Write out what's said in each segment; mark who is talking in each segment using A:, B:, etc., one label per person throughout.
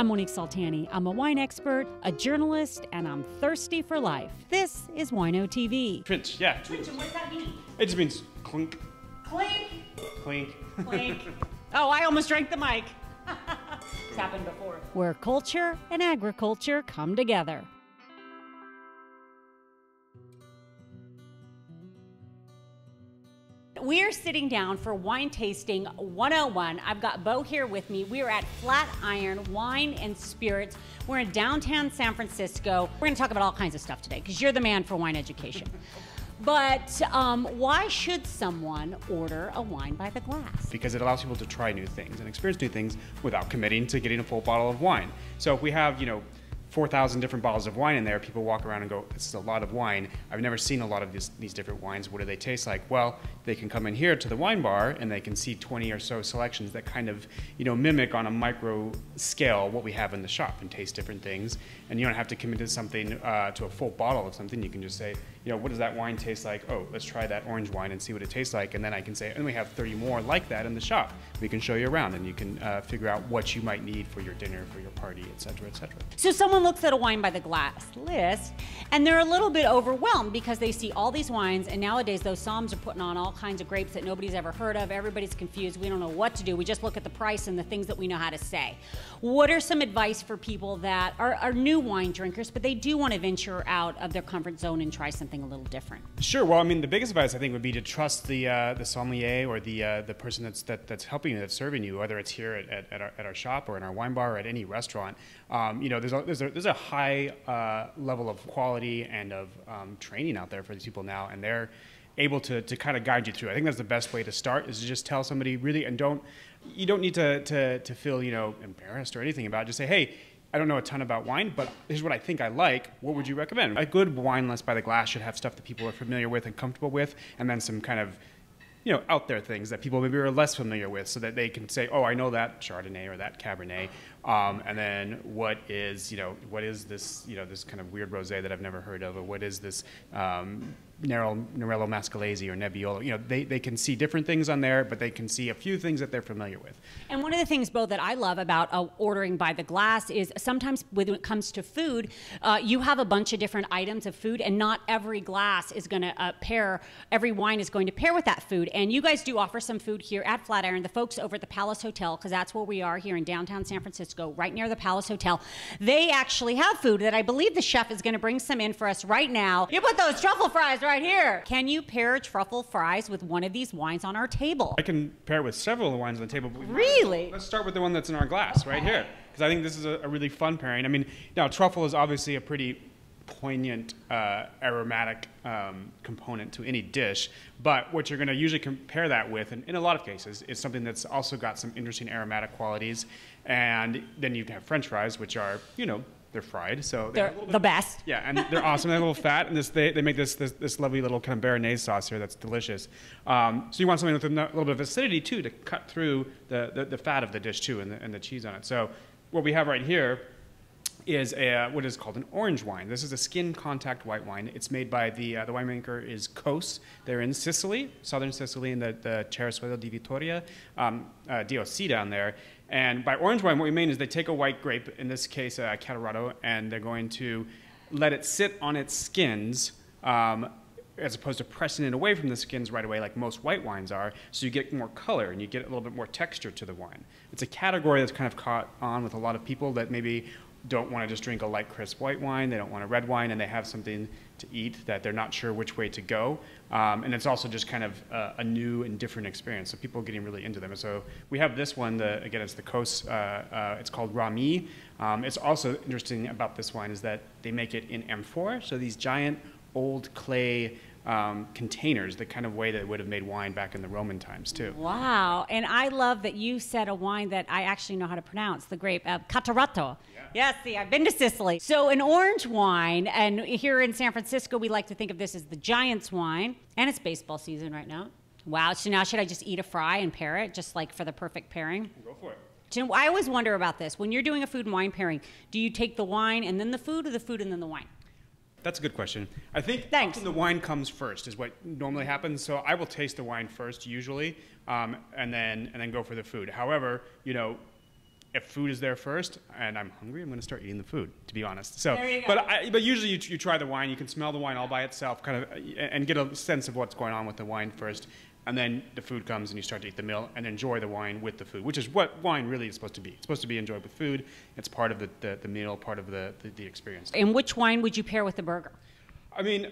A: I'm Monique Soltani. I'm a wine expert, a journalist, and I'm thirsty for life. This is Wino TV.
B: Trinch, yeah.
A: Trinch, what does that mean?
B: It just means clink,
A: Clink,
B: clink.
A: clink. oh, I almost drank the mic. it's happened before. Where culture and agriculture come together. We're sitting down for wine tasting 101. I've got Beau here with me. We are at Flatiron Wine and Spirits. We're in downtown San Francisco. We're going to talk about all kinds of stuff today because you're the man for wine education. But um, why should someone order a wine by the glass?
B: because it allows people to try new things and experience new things without committing to getting a full bottle of wine. So if we have, you know, 4,000 different bottles of wine in there, people walk around and go, this is a lot of wine. I've never seen a lot of these different wines. What do they taste like? Well, they can come in here to the wine bar and they can see 20 or so selections that kind of, you know, mimic on a micro scale what we have in the shop and taste different things. And you don't have to commit to something, uh, to a full bottle of something. You can just say, you know, what does that wine taste like? Oh, let's try that orange wine and see what it tastes like. And then I can say, and we have 30 more like that in the shop. We can show you around and you can uh, figure out what you might need for your dinner, for your party, et cetera, et cetera.
A: So someone looks at a wine by the glass list and they're a little bit overwhelmed because they see all these wines and nowadays those somms are putting on all kinds of grapes that nobody's ever heard of. Everybody's confused. We don't know what to do. We just look at the price and the things that we know how to say. What are some advice for people that are, are new wine drinkers but they do want to venture out of their comfort zone and try something a little different?
B: Sure. Well, I mean, the biggest advice I think would be to trust the uh, the sommelier or the uh, the person that's that, that's helping you, that's serving you, whether it's here at, at, at, our, at our shop or in our wine bar or at any restaurant. Um, you know, there's a, there's a, there's a high uh, level of quality and of um, training out there for these people now, and they're able to, to kind of guide you through. I think that's the best way to start is to just tell somebody really, and don't you don't need to to, to feel you know embarrassed or anything about. It. Just say, hey. I don't know a ton about wine, but here's what I think I like. What would you recommend? A good wine list by the glass should have stuff that people are familiar with and comfortable with, and then some kind of you know, out there things that people maybe are less familiar with so that they can say, oh, I know that Chardonnay or that Cabernet. Um, and then what is, you know, what is this, you know, this kind of weird rosé that I've never heard of, or what is this um, Nerello, Mascalese or Nebbiolo? You know, they, they can see different things on there, but they can see a few things that they're familiar with.
A: And one of the things, Beau, that I love about uh, ordering by the glass is sometimes when it comes to food, uh, you have a bunch of different items of food, and not every glass is going to uh, pair, every wine is going to pair with that food. And you guys do offer some food here at Flatiron. The folks over at the Palace Hotel, because that's where we are here in downtown San Francisco, right near the Palace Hotel, they actually have food that I believe the chef is going to bring some in for us right now. You put those truffle fries right here. Can you pair truffle fries with one of these wines on our table?
B: I can pair with several of the wines on the table. But
A: Really?
B: Let's start with the one that's in our glass right here, because I think this is a, a really fun pairing. I mean, now truffle is obviously a pretty poignant uh, aromatic um, component to any dish, but what you're going to usually compare that with, and in a lot of cases, is something that's also got some interesting aromatic qualities. And then you can have French fries, which are, you know, they're fried, so
A: They're
B: bit-
A: the best.
B: yeah, and they're awesome. They're a little fat, and this they, they make this, this this lovely little kind of béarnaise sauce here that's delicious. Um, so you want something with a little bit of acidity too to cut through the, the, the fat of the dish too, and the, and the cheese on it. So what we have right here is a, what is called an orange wine. This is a skin contact white wine. It's made by the uh, the winemaker is Cos. They're in Sicily, southern Sicily, in the, the Cerasuolo di Vittoria, um, uh, DOC down there. And by orange wine, what we mean is they take a white grape, in this case uh, Catarratto, and they're going to let it sit on its skins. Um, as opposed to pressing it away from the skins right away, like most white wines are, so you get more color and you get a little bit more texture to the wine. It's a category that's kind of caught on with a lot of people that maybe don't want to just drink a light, crisp white wine. They don't want a red wine, and they have something to eat that they're not sure which way to go. Um, and it's also just kind of uh, a new and different experience. So people are getting really into them. And so we have this one. The, again, it's the Cos. Uh, uh, it's called Rami. Um, it's also interesting about this wine is that they make it in amphor. So these giant old clay um, containers, the kind of way that would have made wine back in the Roman times too.
A: Wow. And I love that you said a wine that I actually know how to pronounce, the grape, uh, Catarratto. Yes, see, I've been to Sicily. So, an orange wine, and here in San Francisco, we like to think of this as the Giants wine, and it's baseball season right now. Wow. So, now should I just eat a fry and pair it, just like for the perfect pairing?
B: Go for it.
A: Do you know, I always wonder about this. When you're doing a food and wine pairing, do you take the wine and then the food, or the food and then the wine?
B: That's a good question. I think
A: Thanks.
B: the wine comes first, is what normally happens. So I will taste the wine first, usually, um, and then and then go for the food. However, you know, if food is there first and I'm hungry, I'm going to start eating the food, to be honest. So,
A: There you go.
B: but I, but usually you, you try the wine, you can smell the wine all by itself, kind of, and get a sense of what's going on with the wine first, and then the food comes and you start to eat the meal and enjoy the wine with the food, which is what wine really is supposed to be. It's supposed to be enjoyed with food. It's part of the, the, the meal, part of the, the, the experience.
A: And which wine would you pair with the burger?
B: I mean,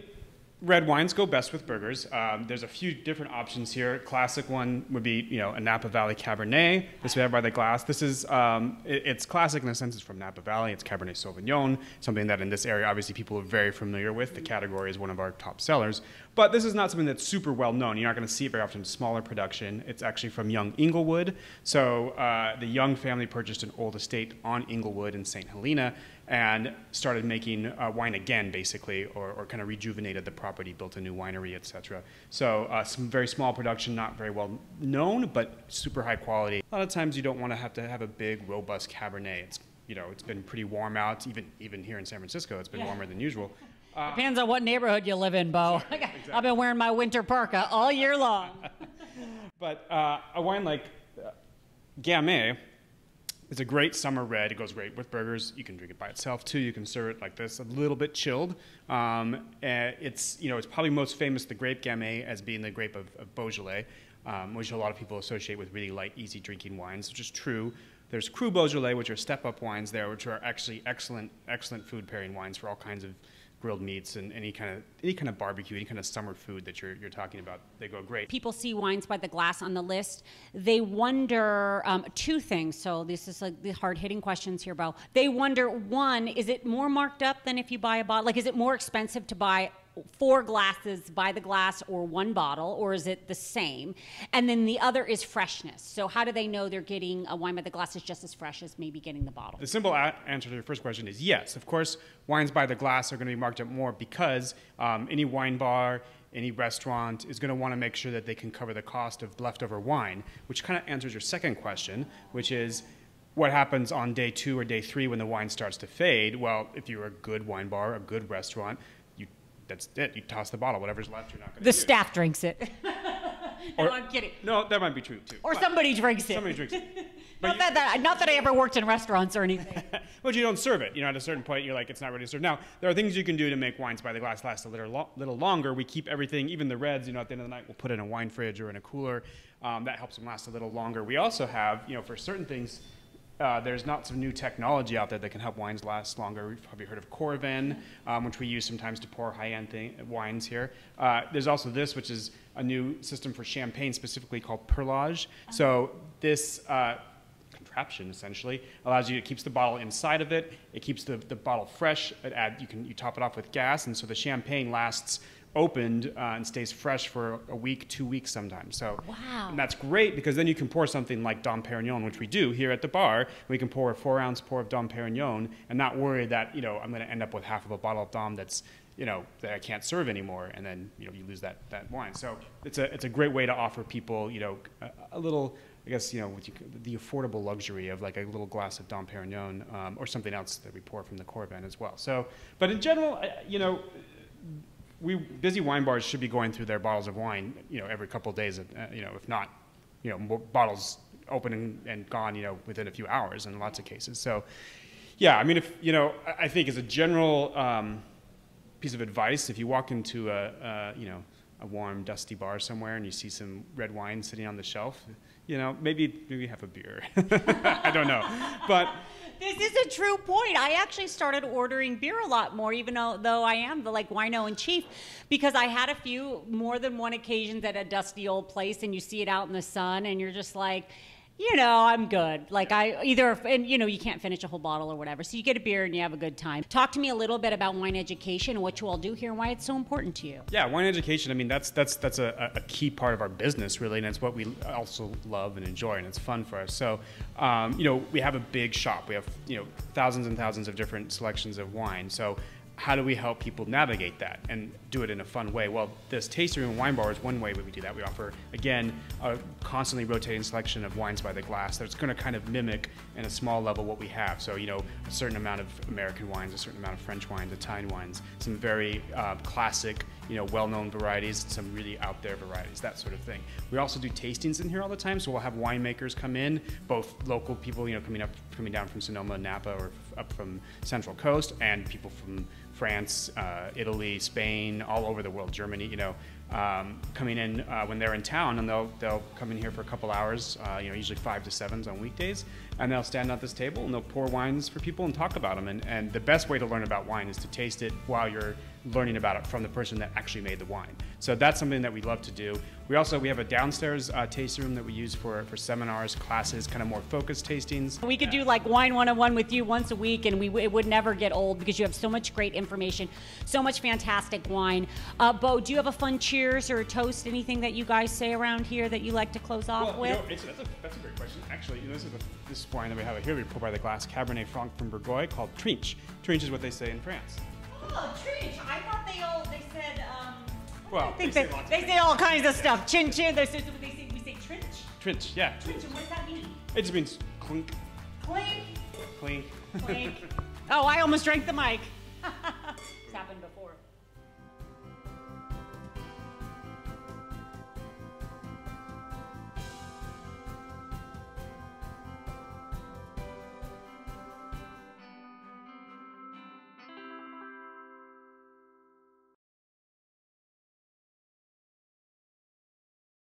B: red wines go best with burgers. Um, there's a few different options here. Classic one would be, you know, a Napa Valley Cabernet. This we have by the glass. This is, um, it- it's classic in the sense it's from Napa Valley. It's Cabernet Sauvignon, something that in this area, obviously, people are very familiar with. The category is one of our top sellers. But this is not something that's super well known. You're not going to see it very often in smaller production. It's actually from Young Inglewood. So uh, the Young family purchased an old estate on Inglewood in St. Helena and started making uh, wine again, basically, or, or kind of rejuvenated the property, built a new winery, etc. So uh, some very small production, not very well known, but super high quality. A lot of times you don't want to have to have a big, robust Cabernet. It's you know it's been pretty warm out, even even here in San Francisco, it's been warmer than usual. Uh,
A: Depends on what neighborhood you live in, Beau. I've been wearing my winter parka all year long.
B: But uh, a wine like uh, Gamay is a great summer red. It goes great with burgers. You can drink it by itself too. You can serve it like this, a little bit chilled. Um, uh, it's you know it's probably most famous the grape Gamay as being the grape of, of Beaujolais, um, which a lot of people associate with really light, easy drinking wines, which is true. There's Cru Beaujolais, which are step-up wines there, which are actually excellent, excellent food pairing wines for all kinds of grilled meats and any kind of any kind of barbecue, any kind of summer food that you're, you're talking about. They go great.
A: people see wines by the glass on the list, they wonder um, two things. So this is like the hard hitting questions here, Beau. They wonder one, is it more marked up than if you buy a bottle? Like, is it more expensive to buy four glasses by the glass or one bottle, or is it the same? And then the other is freshness. So how do they know they're getting a wine by the glass is just as fresh as maybe getting the bottle?
B: The simple answer to your first question is yes. Of course, wines by the glass are going to be marked up more because um, any wine bar, any restaurant is going to want to make sure that they can cover the cost of leftover wine, which kind of answers your second question, which is what happens on day two or day three when the wine starts to fade? Well, if you're a good wine bar, a good restaurant, that's it. You toss the bottle. Whatever's left, you're not going to
A: The staff drinks it.
B: Or-
A: no, I'm kidding.
B: No, that might be true too.
A: Or
B: But
A: somebody drinks it.
B: somebody drinks it.
A: not,
B: you-
A: that, that, not that I ever worked in restaurants or anything.
B: but you don't serve it. You know, at a certain point, you're like, it's not ready to serve. Now, there are things you can do to make wines by the glass last a little, lo- little longer. We keep everything, even the reds. You know, at the end of the night, we'll put in a wine fridge or in a cooler. Um, that helps them last a little longer. We also have, you know, for certain things. Uh, there's not some new technology out there that can help wines last longer. You've probably heard of Coravin, um, which we use sometimes to pour high-end wines here. Uh, there's also this, which is a new system for champagne, specifically called Perlage. So this uh, contraption essentially allows you it keeps the bottle inside of it it keeps the, the bottle fresh it add, you can you top it off with gas and so the champagne lasts opened uh, and stays fresh for a week two weeks sometimes so
A: Wow.
B: and that's great because then you can pour something like Dom Perignon which we do here at the bar we can pour a four ounce pour of Dom Perignon and not worry that you know I'm going to end up with half of a bottle of Dom that's you know that I can't serve anymore, and then you know you lose that, that wine. So it's a it's a great way to offer people you know a, a little I guess you know what you, the affordable luxury of like a little glass of Dom Perignon um, or something else that we pour from the Coravin as well. So, but in general, you know. We busy wine bars should be going through their bottles of wine, you know, every couple of days. Uh, you know, if not, you know, bottles open and, and gone, you know, within a few hours in lots of cases. So, yeah, I mean, if you know, I I think as a general um, piece of advice, if you walk into a, a you know a warm, dusty bar somewhere and you see some red wine sitting on the shelf, you know, maybe maybe have a beer. I don't know, but
A: This is a true point. I actually started ordering beer a lot more, even though, though I am the like wino in chief, because I had a few more than one occasions at a dusty old place, and you see it out in the sun, and you're just like, you know, I'm good. Like I either, and you know, you can't finish a whole bottle or whatever, so you get a beer and you have a good time. Talk to me a little bit about wine education and what you all do here, and why it's so important to you.
B: Yeah, wine education. I mean, that's that's that's a, a key part of our business, really, and it's what we also love and enjoy, and it's fun for us. So, um, you know, we have a big shop. We have you know thousands and thousands of different selections of wine. So, how do we help people navigate that and do it in a fun way? Well, this tasting room wine bar is one way we do that. We offer again a constantly rotating selection of wines by the glass that's going to kind of mimic in a small level what we have. So, you know, a certain amount of American wines, a certain amount of French wines, Italian wines, some very uh, classic you know, well-known varieties, some really out there varieties, that sort of thing. We also do tastings in here all the time, so we'll have winemakers come in, both local people, you know, coming up, coming down from Sonoma, Napa, or up from Central Coast, and people from France, uh, Italy, Spain, all over the world, Germany, you know, um, coming in uh, when they're in town, and they'll they'll come in here for a couple hours, uh, you know, usually five to sevens on weekdays, and they'll stand at this table and they'll pour wines for people and talk about them. And, and the best way to learn about wine is to taste it while you're learning about it from the person that actually made the wine. So that's something that we love to do. We also we have a downstairs uh, tasting room that we use for for seminars, classes, kind of more focused tastings.
A: We could do like wine 101 with you once a week, and we it would never get old because you have so much great information, so much fantastic wine. Uh, Beau, do you have a fun cheers or a toast? Anything that you guys say around here that you like to close off
B: Well,
A: with?
B: you know, it's, that's, a, that's a great question. Actually, you know, this is a, this wine that we have here. We pour by the glass Cabernet Franc from Bourgueil called Trinche. Trinche is what they say in France.
A: Oh, Trinch. I thought they all they said. Um,
B: Well, they
A: they,
B: say
A: they say all kinds of stuff. Chin chin. They say they say we say Trinch.
B: Trinche, yeah.
A: Trinch. And what does that mean?
B: It just means clink,
A: Clink.
B: clink.
A: Clink. oh, I almost drank the mic. it's happened before.